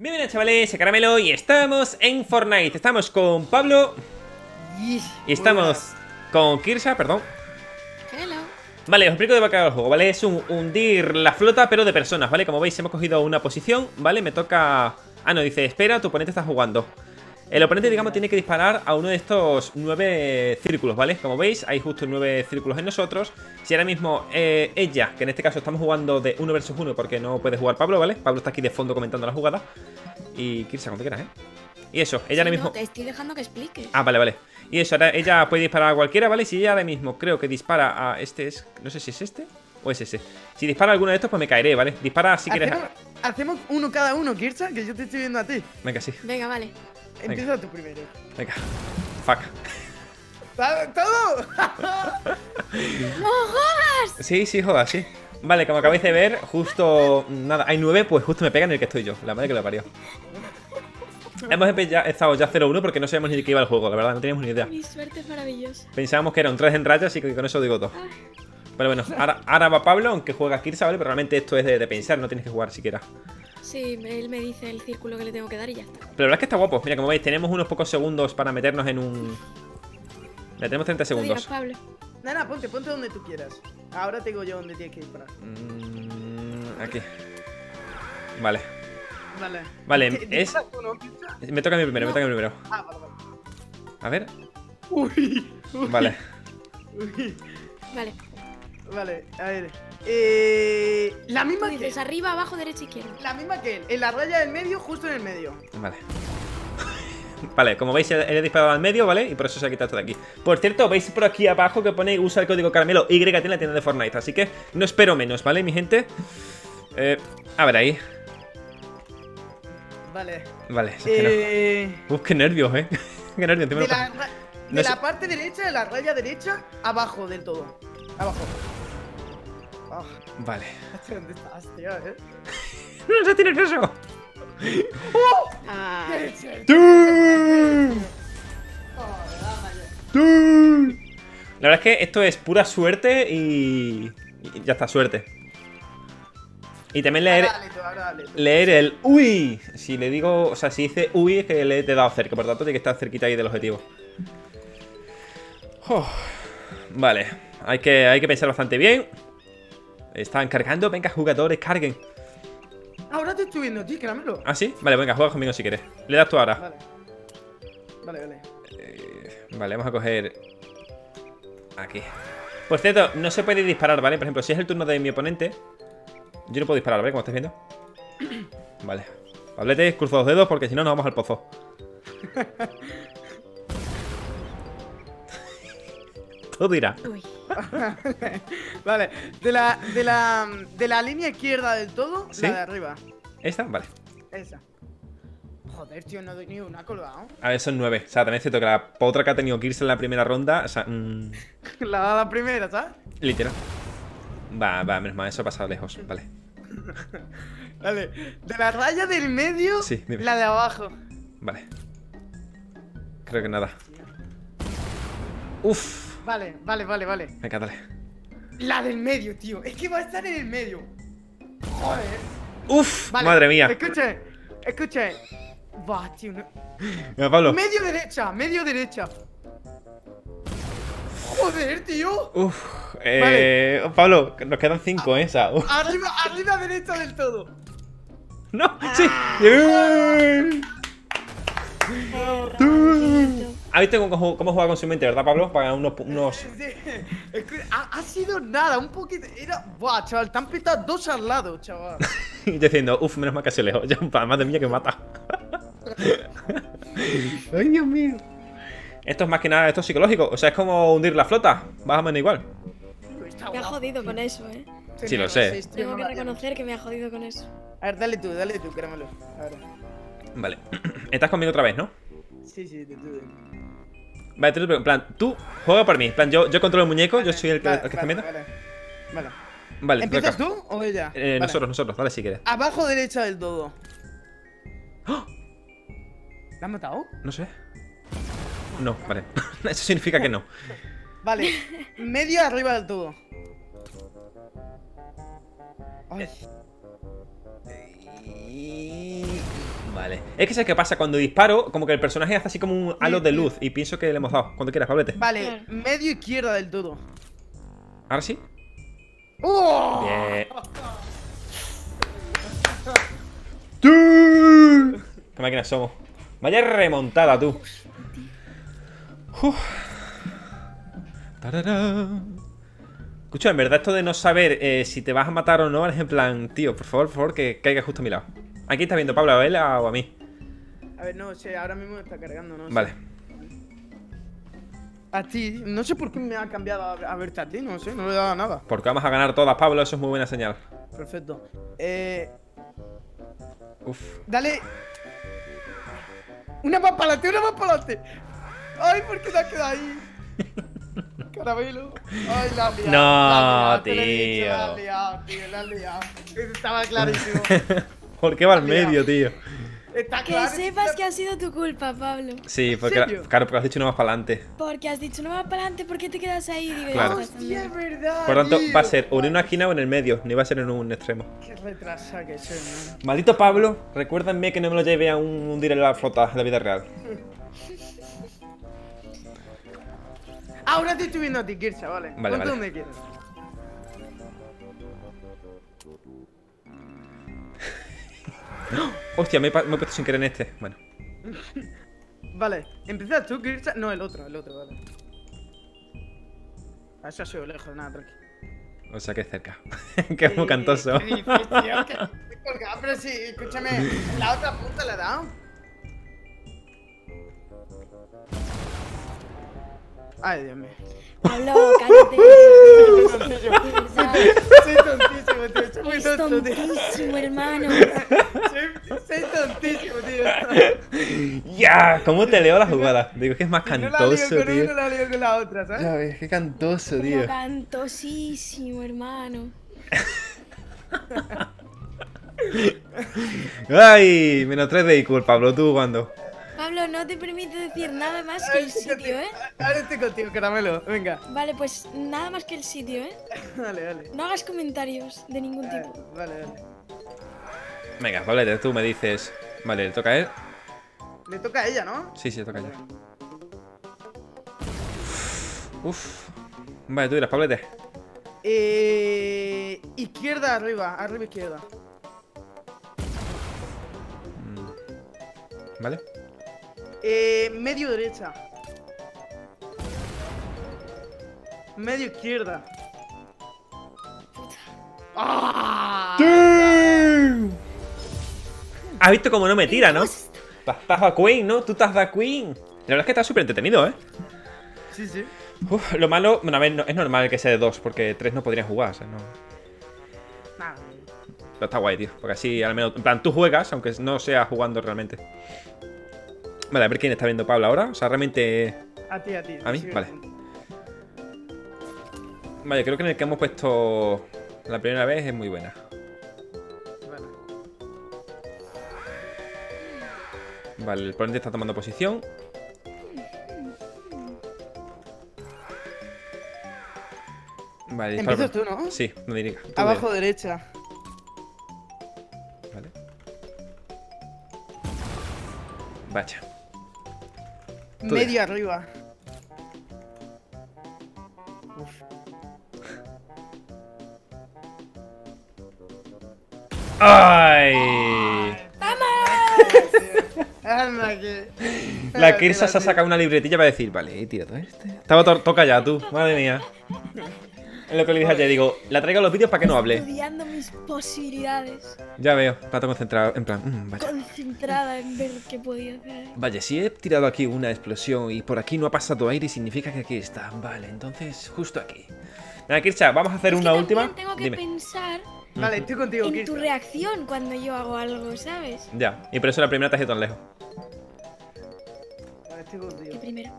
Bienvenidos chavales, soy Caramelo y estamos en Fortnite Estamos con Pablo Y estamos con Kirsa, perdón Hello. Vale, os explico de qué va el juego, ¿vale? Es un hundir la flota pero de personas, ¿vale? Como veis hemos cogido una posición, ¿vale? Me toca... Ah, no, dice, espera, tu oponente está jugando el oponente, digamos, tiene que disparar a uno de estos nueve círculos, ¿vale? Como veis, hay justo nueve círculos en nosotros. Si ahora mismo eh, ella, que en este caso estamos jugando de uno versus uno porque no puede jugar Pablo, ¿vale? Pablo está aquí de fondo comentando la jugada. Y Kirsa, cuando quieras, ¿eh? Y eso, ella ahora mismo... te estoy dejando que expliques. Ah, vale, vale. Y eso, ahora ella puede disparar a cualquiera, ¿vale? Si ella ahora mismo creo que dispara a este es... No sé si es este o es ese. Si dispara a alguno de estos, pues me caeré, ¿vale? Dispara si quieres... Hacemos uno cada uno, Kirsa, que yo te estoy viendo a ti. Venga, sí. Venga, vale. Empieza tú primero. Venga. Fuck. ¡Todo! ¡No jodas! Sí, sí, jodas, sí. Vale, como acabáis de ver, justo. Nada, hay nueve, pues justo me pega en el que estoy yo. La madre que lo parió. Hemos estado ya 0-1 porque no sabíamos ni de qué iba el juego, la verdad, no teníamos ni idea. Mi suerte es maravillosa. Pensábamos que era un 3 en raya, así que con eso digo todo. Pero bueno, ahora, va Pablo, aunque juega Kirsa, ¿vale? Pero realmente esto es de pensar, no tienes que jugar siquiera. Sí, él me dice el círculo que le tengo que dar y ya está. Pero la verdad es que está guapo. Mira, como veis, tenemos unos pocos segundos para meternos en un... Le tenemos 30 segundos. Pablo. Nada, ponte, ponte donde tú quieras. Ahora te digo yo dónde tienes que disparar. Mm, aquí. Vale. Vale. Vale, es... Me toca a mí primero, me toca a mí primero. Ah, vale, vale. A ver. Uy. Vale. Uy. Vale. Vale, a ver. Eh, la misma Tú dices que arriba, abajo, derecha, izquierda. La misma que él, en la raya del medio, justo en el medio. Vale. Vale, como veis, he disparado al medio, ¿vale? Y por eso se ha quitado esto de aquí. Por cierto, veis por aquí abajo que pone usa el código caramelo Y en la tienda de Fortnite. Así que no espero menos, ¿vale, mi gente? Eh, a ver ahí. Vale. Vale, eh... Uf, qué nervios, ¿eh? qué nervios. De, la, de la parte derecha, de la raya derecha, abajo del todo. Abajo. Oh. Vale. ¿Dónde estás, tío? Eh? no se tiene nervioso. ¡Oh! Ah. La verdad es que esto es pura suerte y... y ya está, suerte. Y también leer, leer el uy. Si le digo, o sea, si dice uy es que le he dado cerca, por lo tanto tiene que estar cerquita ahí del objetivo. vale, hay que, hay que pensar bastante bien. Están cargando, venga jugadores, carguen. Ahora te estoy viendo a ti, caramelo ¿Ah, sí? Vale, venga, juega conmigo si quieres. Le das tú ahora. Vale, vale, vale. Eh, Vale, vamos a coger Aquí. Por cierto, no se puede disparar, ¿vale? Por ejemplo, si es el turno de mi oponente Yo no puedo disparar, ¿vale? Como estáis viendo. Vale. Pablete, cruzo los dedos porque si no nos vamos al pozo. Todo dirá Uy vale, de la, de la de la línea izquierda del todo, la de arriba. ¿Esta? Vale. Esa. Joder, tío, no doy ni una colgado. A ver, son nueve. O sea, también es cierto que la otra que ha tenido que irse en la primera ronda. O sea, mmm... la la primera, ¿sabes? Literal. Va, va, menos mal, eso ha pasado lejos. Vale. vale. De la raya del medio, sí, la de abajo. Vale. Creo que nada. Uf. Vale, vale, vale, vale. Venga, dale. La del medio, tío. Es que va a estar en el medio. Joder. Uf, madre mía. Escuche, escuche. Va, tío. Venga, Pablo. Medio derecha, medio derecha. Joder, tío. Uf. Eh, Pablo, nos quedan cinco, ¿eh? Arriba, arriba derecha del todo. No, sí. ¿Has visto cómo, cómo juega con su mente, verdad, Pablo? Para unos. unos... Ha, sido nada, un poquito. Era. Buah, chaval, te han pitado dos al lado, chaval. y diciendo, uff, menos mal que se lejos. Ya, madre mía, que mata. Ay, Dios mío. Esto es más que nada, esto es psicológico. O sea, es como hundir la flota. Más o menos igual. Me ha jodido con eso, eh. Sí, lo sé. Tengo que reconocer que me ha jodido con eso. A ver, dale tú, dale tú, créamelo. A ver. Vale. Estás conmigo otra vez, ¿no? Sí, sí, te tuve. Vale, tú, en plan, tú juega por mí. En plan, yo, yo controlo el muñeco, yo soy el que, el que está viendo. Vale, vale. Vale, ¿Empiezas tú o ella? Eh, Nosotros, nosotros, dale si quieres. Abajo derecha del todo. ¡Oh! ¿La has matado? No sé. No, vale. Eso significa que no. Vale, medio arriba del todo. Ay. Vale. Es que sé qué pasa cuando disparo, como que el personaje hace así como un halo de luz y pienso que le hemos dado. Cuando quieras, Pablete. Vale, medio izquierda del todo. Ahora sí. ¡Oh! Bien. ¡Tú! ¿Qué máquinas somos? Vaya remontada, tú. Uf. Escucha, en verdad esto de no saber eh, si te vas a matar o no es en plan, tío, por favor, por favor, que caiga justo a mi lado. ¿Aquí estás viendo, Pablo, a él o a mí? A ver, no sé, ahora mismo me está cargando, ¿no? Vale. A ti, no sé por qué me ha cambiado a, a verte a ti, no sé, no le he dado nada. Porque vamos a ganar todas, Pablo, eso es muy buena señal. Perfecto. Eh. Uf. Dale. Una más para adelante, una más para adelante. Ay, ¿por qué te has quedado ahí? Caramelo. Ay, la liado. No, la te he dicho, tío. La has liado, tío, la liado. Eso estaba clarísimo. ¿Por qué va al medio, tío? Está Que claro. sepas que ha sido tu culpa, Pablo. Sí, porque, claro, porque has dicho no más para adelante. Porque has dicho, no va para adelante, ¿por qué te quedas ahí? Claro. Hostia, es verdad. Por lo tanto, tío. va a ser o en una esquina o en el medio, ni va a ser en un extremo. Qué retrasada que soy, man. Maldito Pablo, recuérdame que no me lo lleve a un hundir en la flota de la vida real. Ahora te estoy viendo a ti, Kirsa, vale. Vale, Ponte vale. donde quieras. Hostia, me he, me he puesto sin querer en este. Bueno, Vale, empiezas tú, Kirsa. No, el otro, el otro, vale. Ah, Eso ha sido lejos, nada, tranqui. o sea que es cerca. que es muy cantoso. ¿Qué dices, tío? Que estoy colgado, pero sí, escúchame, la otra punta le he dado. Ay, Dios mío. Pablo, cállate. Soy tontísimo, tío. Soy muy Es tonto, tío. tontísimo, hermano. Soy, soy tontísimo, tío. ¡Ya! ¿Cómo te leo la jugada? Digo, es que es más Si no la lío cantoso, con tío. uno, la lío con la otra, ¿sabes? Ya ves, qué cantoso, tío. cantosísimo, hermano. ¡Ay! Menos 3 de IQ, Pablo, tú jugando. Pablo, no te permito decir nada más que el sitio, ¿eh? Ahora estoy contigo, caramelo. Venga. Vale, pues nada más que el sitio, ¿eh? Dale, dale. No hagas comentarios de ningún tipo. Vale, dale. Venga, Pablete, tú me dices. Vale, ¿le toca a él? Le toca a ella, ¿no? Sí, sí, le toca a ella. Uf. Vale, tú dirás, Pablete. Eh, izquierda, arriba, arriba, izquierda. ¿Vale? Eh, medio derecha. Medio izquierda. ¡Ah! ¿Has visto cómo no me tira, no? Estás a Queen, ¿no? Tú estás a Queen. La verdad es que está súper entretenido, ¿eh? Sí, sí. Uf, lo malo, bueno, a ver, no- es normal que sea de dos, porque tres no podrían jugar, o sea, no. Nada. Pero está guay, tío. Porque así, al menos, en plan, tú juegas, aunque no sea jugando realmente. Vale, a ver quién está viendo Pablo ahora. O sea, realmente. A ti, a ti. ¿A mí? Vale. Vale, creo que en el que hemos puesto la primera vez es muy buena. Vale. El oponente está tomando posición. Vale, disparo. Empiezas tú, ¿no? Sí, no diría. Tú Abajo derecha. Vale. Vaya. Tú Medio arriba. Uf. ¡Ay! La Kirsa se ha sacado una libretilla para decir, vale, tira todo este. Estaba to toca ya, tú, madre mía. Es lo que le dije ayer, digo, la traigo a los vídeos para que no hable. Estudiando mis posibilidades. Ya veo, está todo concentrado, en plan, mm, vaya. Concentrada en ver qué podía hacer. Vaya, si he tirado aquí una explosión y por aquí no ha pasado aire, significa que aquí está. Vale, entonces justo aquí. Venga, Kircha, vamos a hacer Es que una también última. Tengo que Dime. pensar Vale, estoy contigo, en tu reacción cuando yo hago algo, ¿sabes? Ya, y por eso la primera te has ido tan lejos. Vale, estoy Que contigo. primero.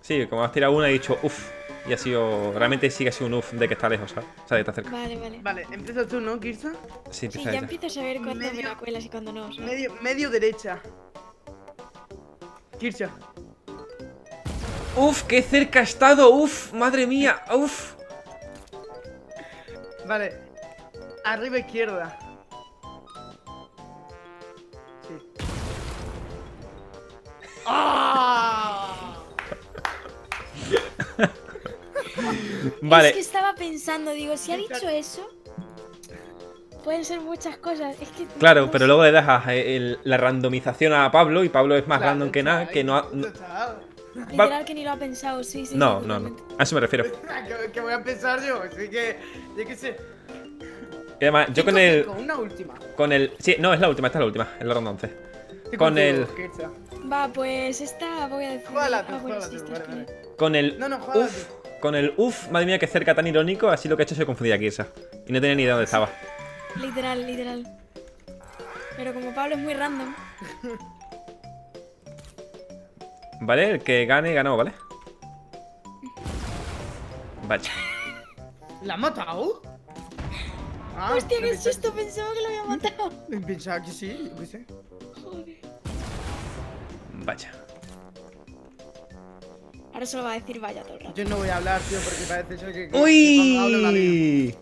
Sí, como has tirado una he dicho, uff. Y ha sido. Realmente sí que ha sido un uff de que está lejos, ¿sabes? O sea, de que está cerca. Vale, vale. Vale, empiezas tú, ¿no, Kirsa? Sí, Sí, ya ella. empiezo a saber cuándo me Medio- la cuelas y cuándo no. ¿sabes? Medio, medio derecha. Kirsa. Uf, qué cerca ha estado, uf, madre mía, uf. Vale. Arriba izquierda. Sí. ¡Ah! Vale. Es que estaba pensando, digo, si ha dicho eso, pueden ser muchas cosas. Es que Claro, no pero sé. luego le das el- la randomización a Pablo y Pablo es más Claro, random que nada, que no ha-. Literal que ni lo ha pensado, sí, sí. No, no, no. A eso me refiero. ¿Qué, qué voy a pensar yo? Así que, yo qué sé. Y además, yo con el. cinco, Una última. Con el. Sí, no, es la última, esta es la última, es la ronda 11. Estoy Con contigo, el-. Va, pues esta voy a decir. Ah, bueno, sí, vale, con vale. Con el. No, no, júgala uf, con el uff, madre mía, que cerca tan irónico, así lo que ha hecho se confundía a Kirsa. Y no tenía ni idea dónde estaba. Literal, literal. Pero como Pablo es muy random. ¿Vale? El que gane, ganó, ¿vale? Vaya. ¿La ha matado? Ah, Hostia, qué pensaba- susto, pensaba que lo había matado. Pensaba que sí, yo qué sé. Joder. Vaya. Ahora solo va a decir vaya todo el rato. Yo no voy a hablar, tío, porque parece ser que, que cuando hablo la lío. ¡Uy!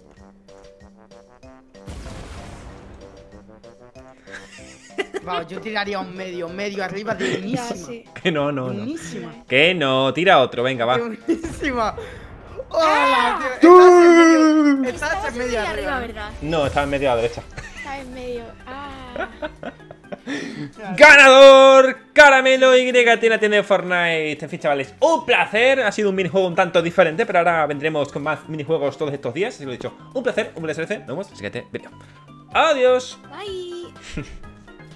Va, yo tiraría un medio, medio arriba de buenísima. sí. Que no, no, no. Buenísima. Que no, tira otro, venga, va. Buenísima. ¡Hola, tío! Estás en medio, estás en en medio medio arriba. arriba, ¿verdad? No, estaba en medio a la derecha. Estaba en medio. Ah. ¡Ganador! Caramelo Y tiene tiene Fortnite. En fin, chavales, un placer. Ha sido un minijuego un tanto diferente, pero ahora vendremos con más minijuegos todos estos días. Así que lo he dicho, un placer, un placer. Nos vemos en el siguiente vídeo. Adiós. Bye.